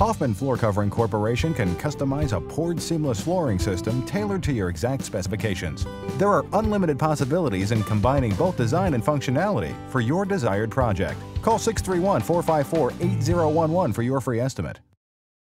Hoffman Floor Covering Corporation can customize a poured seamless flooring system tailored to your exact specifications. There are unlimited possibilities in combining both design and functionality for your desired project. Call 631 454 8011 for your free estimate.